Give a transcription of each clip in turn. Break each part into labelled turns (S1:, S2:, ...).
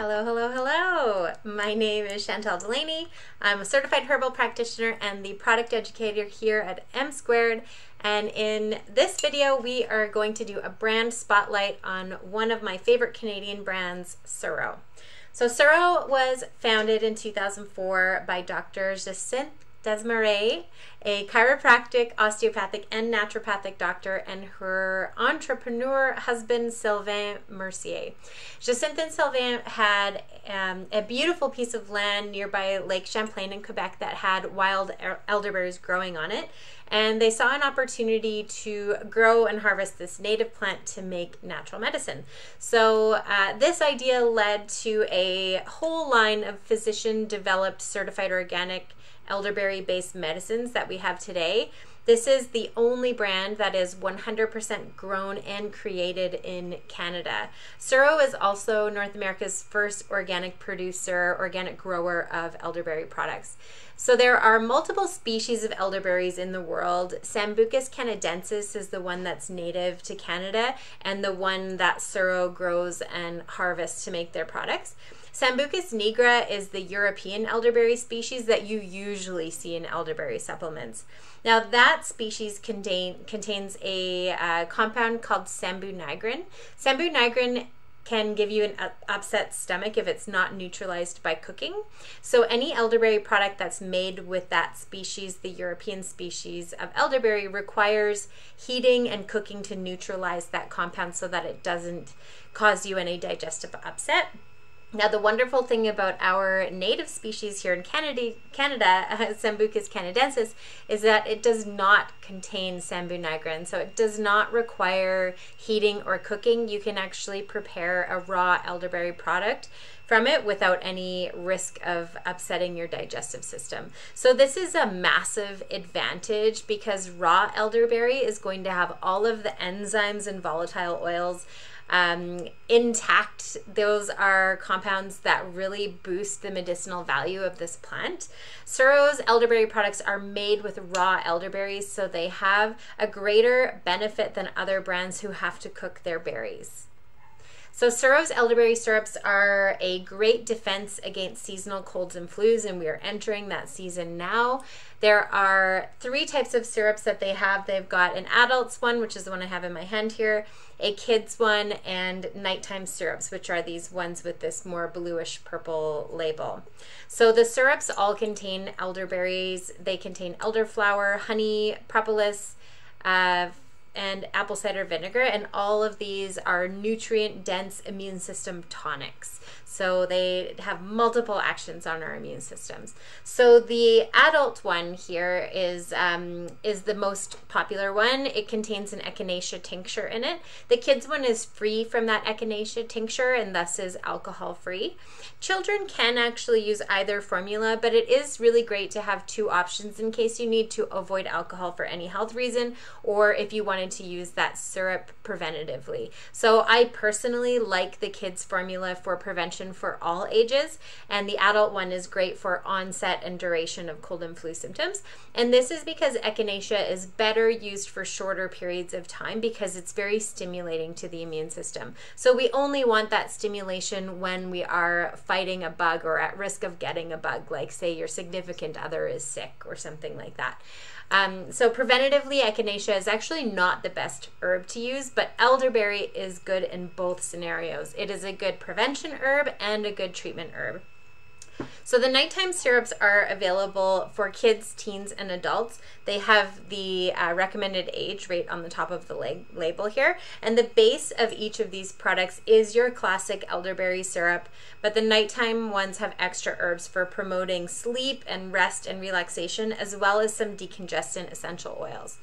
S1: Hello, hello, hello. My name is Chantel Delaney. I'm a certified herbal practitioner and the product educator here at M Squared. And in this video, we are going to do a brand spotlight on one of my favorite Canadian brands, Suro. So Suro was founded in 2004 by Dr. Jacinthe Desmarais, a chiropractic, osteopathic, and naturopathic doctor, and her entrepreneur husband, Sylvain Mercier. Jacinthe and Sylvain had um, a beautiful piece of land nearby Lake Champlain in Quebec that had wild elderberries growing on it. And they saw an opportunity to grow and harvest this native plant to make natural medicine. So, uh, this idea led to a whole line of physician developed certified organic elderberry based medicines that we have today. This is the only brand that is 100% grown and created in Canada. Suro is also North America's first organic producer, organic grower of elderberry products. So there are multiple species of elderberries in the world. Sambucus canadensis is the one that's native to Canada and the one that Suro grows and harvests to make their products. Sambucus nigra is the European elderberry species that you usually see in elderberry supplements. Now that species contain, contains a uh, compound called sambunigrin. Sambu nigrin can give you an upset stomach if it's not neutralized by cooking. So any elderberry product that's made with that species, the European species of elderberry, requires heating and cooking to neutralize that compound so that it doesn't cause you any digestive upset. Now, the wonderful thing about our native species here in Canada, Canada Sambucus canadensis, is that it does not contain sambunigrin. So it does not require heating or cooking. You can actually prepare a raw elderberry product from it without any risk of upsetting your digestive system. So this is a massive advantage because raw elderberry is going to have all of the enzymes and volatile oils um, intact, those are compounds that really boost the medicinal value of this plant. Suro's elderberry products are made with raw elderberries, so they have a greater benefit than other brands who have to cook their berries. So Suro's elderberry syrups are a great defense against seasonal colds and flus, and we are entering that season now. There are three types of syrups that they have. They've got an adults one, which is the one I have in my hand here, a kids one, and nighttime syrups, which are these ones with this more bluish purple label. So the syrups all contain elderberries. They contain elderflower, honey, propolis, uh, and apple cider vinegar, and all of these are nutrient dense immune system tonics. So they have multiple actions on our immune systems. So the adult one here is um, is the most popular one. It contains an echinacea tincture in it. The kids one is free from that echinacea tincture and thus is alcohol free. Children can actually use either formula, but it is really great to have two options in case you need to avoid alcohol for any health reason or if you wanted to use that syrup preventatively. So I personally like the kids formula for prevention for all ages, and the adult one is great for onset and duration of cold and flu symptoms. And this is because echinacea is better used for shorter periods of time because it's very stimulating to the immune system. So we only want that stimulation when we are fighting a bug or at risk of getting a bug, like say your significant other is sick or something like that. Um, so preventatively, echinacea is actually not the best herb to use, but elderberry is good in both scenarios. It is a good prevention herb and a good treatment herb. So the nighttime syrups are available for kids, teens, and adults. They have the uh, recommended age rate on the top of the label here. And the base of each of these products is your classic elderberry syrup, but the nighttime ones have extra herbs for promoting sleep and rest and relaxation, as well as some decongestant essential oils.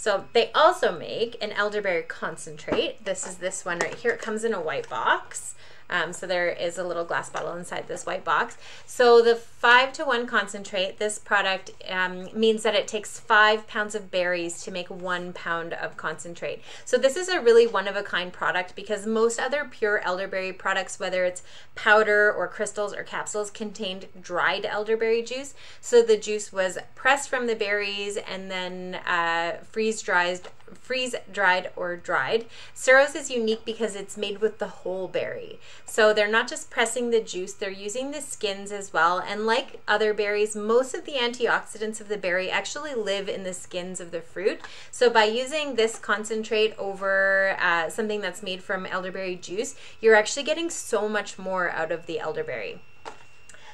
S1: So they also make an elderberry concentrate. This is this one right here. It comes in a white box. Um, so there is a little glass bottle inside this white box. So the five to one concentrate, this product um, means that it takes five pounds of berries to make one pound of concentrate. So this is a really one of a kind product because most other pure elderberry products, whether it's powder or crystals or capsules, contained dried elderberry juice. So the juice was pressed from the berries and then uh, freeze dried freeze dried or dried. Suro's is unique because it's made with the whole berry. So they're not just pressing the juice, they're using the skins as well. And like other berries, most of the antioxidants of the berry actually live in the skins of the fruit. So by using this concentrate over uh, something that's made from elderberry juice, you're actually getting so much more out of the elderberry.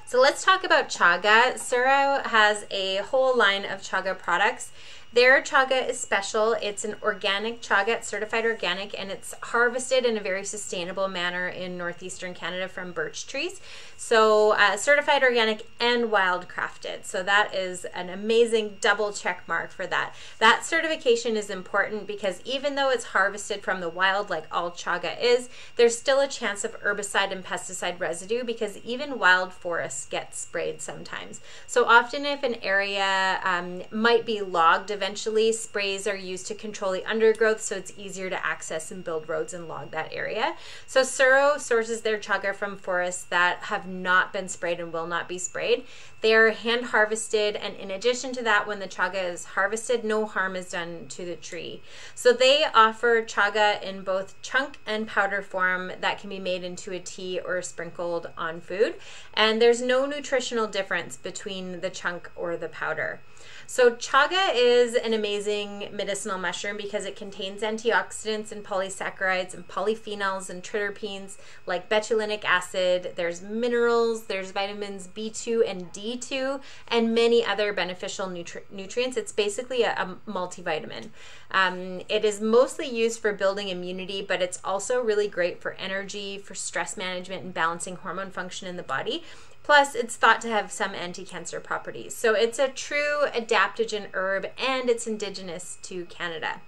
S1: So let's talk about chaga. Suro has a whole line of chaga products. Their chaga is special. It's an organic chaga, it's certified organic, and it's harvested in a very sustainable manner in northeastern Canada from birch trees. So uh, certified organic and wildcrafted. So that is an amazing double check mark for that. That certification is important because even though it's harvested from the wild like all chaga is, there's still a chance of herbicide and pesticide residue because even wild forests get sprayed sometimes. So often if an area um, might be logged eventually, sprays are used to control the undergrowth so it's easier to access and build roads and log that area. So Suro sources their chaga from forests that have not been sprayed and will not be sprayed. They are hand harvested, and in addition to that, when the chaga is harvested, no harm is done to the tree. So they offer chaga in both chunk and powder form that can be made into a tea or sprinkled on food. And there's no nutritional difference between the chunk or the powder. So chaga is an amazing medicinal mushroom because it contains antioxidants and polysaccharides and polyphenols and triterpenes like betulinic acid. There's minerals, there's vitamins B2 and D2, and many other beneficial nutri nutrients. It's basically a, a multivitamin. Um, it is mostly used for building immunity, but it's also really great for energy, for stress management, and balancing hormone function in the body. Plus, it's thought to have some anti-cancer properties. So it's a true adaptogen herb and it's indigenous to Canada.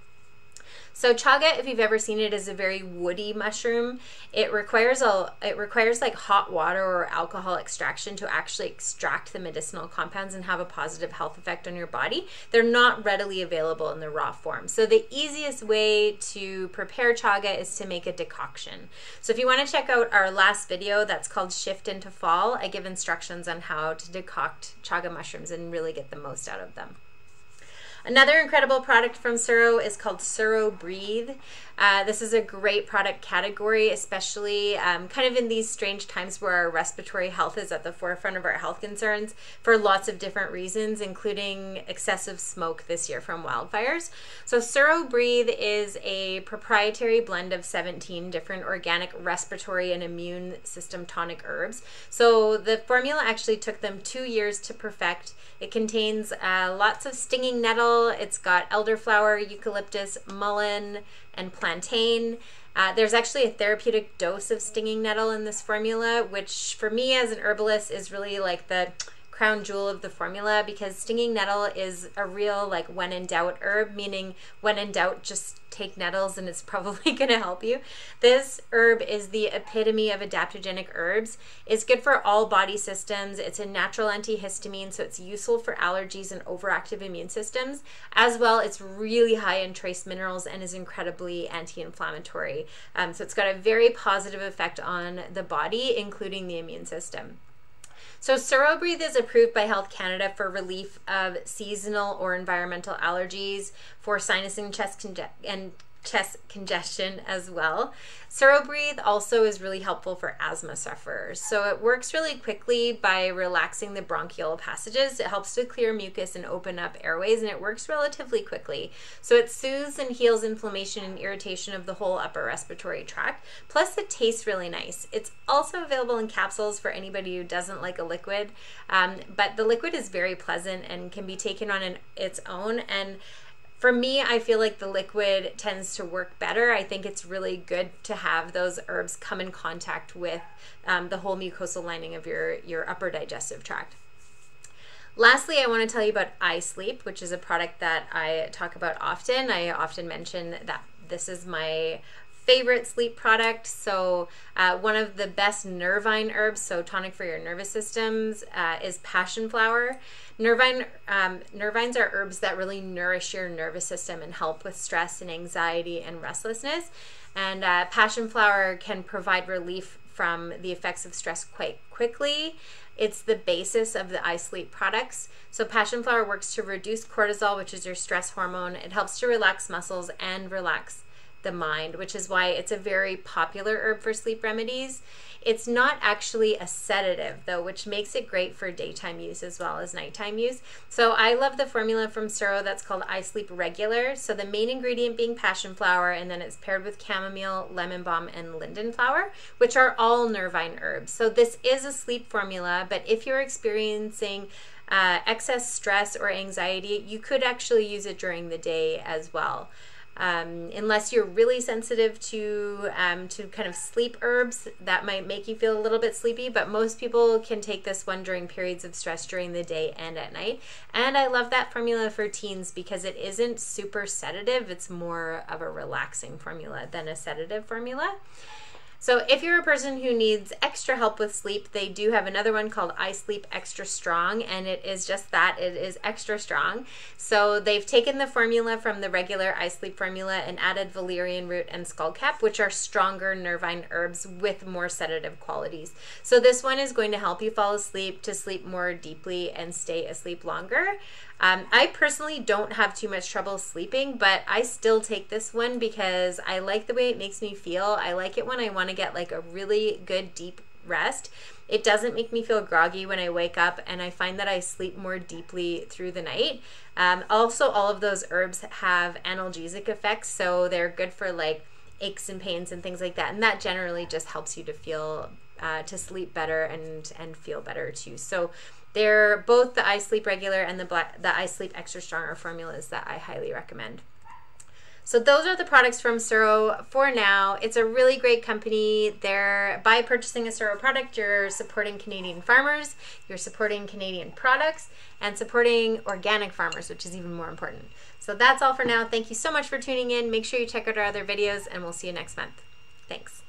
S1: So chaga, if you've ever seen it, is a very woody mushroom. It requires a it requires like hot water or alcohol extraction to actually extract the medicinal compounds and have a positive health effect on your body. They're not readily available in the raw form. So the easiest way to prepare chaga is to make a decoction. So if you want to check out our last video that's called Shift into Fall, I give instructions on how to decoct chaga mushrooms and really get the most out of them. Another incredible product from Suro is called Suro Breathe. Uh, this is a great product category, especially um, kind of in these strange times where our respiratory health is at the forefront of our health concerns for lots of different reasons, including excessive smoke this year from wildfires. So, Suro Breathe is a proprietary blend of 17 different organic respiratory and immune system tonic herbs. So, the formula actually took them two years to perfect. It contains uh, lots of stinging nettle, it's got elderflower, eucalyptus, mullein, and plantain. Uh, there's actually a therapeutic dose of stinging nettle in this formula, which for me as an herbalist is really like the crown jewel of the formula because stinging nettle is a real like when in doubt herb meaning when in doubt just take nettles and it's probably going to help you. This herb is the epitome of adaptogenic herbs. It's good for all body systems. It's a natural antihistamine so it's useful for allergies and overactive immune systems. As well it's really high in trace minerals and is incredibly anti-inflammatory. Um, so it's got a very positive effect on the body including the immune system so Suro Breathe is approved by Health Canada for relief of seasonal or environmental allergies, for sinus and chest and chest congestion as well. Breathe also is really helpful for asthma sufferers. So it works really quickly by relaxing the bronchial passages. It helps to clear mucus and open up airways, and it works relatively quickly. So it soothes and heals inflammation and irritation of the whole upper respiratory tract. Plus, it tastes really nice. It's also available in capsules for anybody who doesn't like a liquid, um, but the liquid is very pleasant and can be taken on an, its own. And for me, I feel like the liquid tends to work better. I think it's really good to have those herbs come in contact with um, the whole mucosal lining of your, your upper digestive tract. Lastly, I want to tell you about iSleep, which is a product that I talk about often. I often mention that this is my favorite sleep product. So, uh, one of the best nervine herbs, so tonic for your nervous systems, uh, is passion flower. Nervine, um, nervines are herbs that really nourish your nervous system and help with stress and anxiety and restlessness. And uh, passion flower can provide relief from the effects of stress quite quickly It's the basis of the iSleep products. So passion flower works to reduce cortisol, which is your stress hormone. It helps to relax muscles and relax the mind, which is why it's a very popular herb for sleep remedies. It's not actually a sedative, though, which makes it great for daytime use as well as nighttime use. So I love the formula from Suro that's called I Sleep Regular. So the main ingredient being passion flower, and then it's paired with chamomile, lemon balm, and linden flower, which are all nervine herbs. So this is a sleep formula, but if you're experiencing uh, excess stress or anxiety, you could actually use it during the day as well. Um, unless you're really sensitive to um, to kind of sleep herbs, that might make you feel a little bit sleepy. But most people can take this one during periods of stress during the day and at night. And I love that formula for teens because it isn't super sedative. It's more of a relaxing formula than a sedative formula. So if you're a person who needs extra help with sleep, they do have another one called I Sleep Extra Strong, and it is just that it is extra strong. So they've taken the formula from the regular I Sleep formula and added valerian root and skullcap, which are stronger nervine herbs with more sedative qualities. So this one is going to help you fall asleep, to sleep more deeply, and stay asleep longer. Um, I personally don't have too much trouble sleeping, but I still take this one because I like the way it makes me feel. I like it when I want to get like a really good deep rest. It doesn't make me feel groggy when I wake up, and I find that I sleep more deeply through the night. Um, also, all of those herbs have analgesic effects, so they're good for like aches and pains and things like that. And that generally just helps you to feel uh, to sleep better and and feel better too. So they're both the I Sleep regular and the black the iSleep extra stronger formulas that I highly recommend. So those are the products from Suro for now. It's a really great company. They're by purchasing a Suro product, you're supporting Canadian farmers, you're supporting Canadian products, and supporting organic farmers, which is even more important. So that's all for now. Thank you so much for tuning in. Make sure you check out our other videos, and we'll see you next month. Thanks.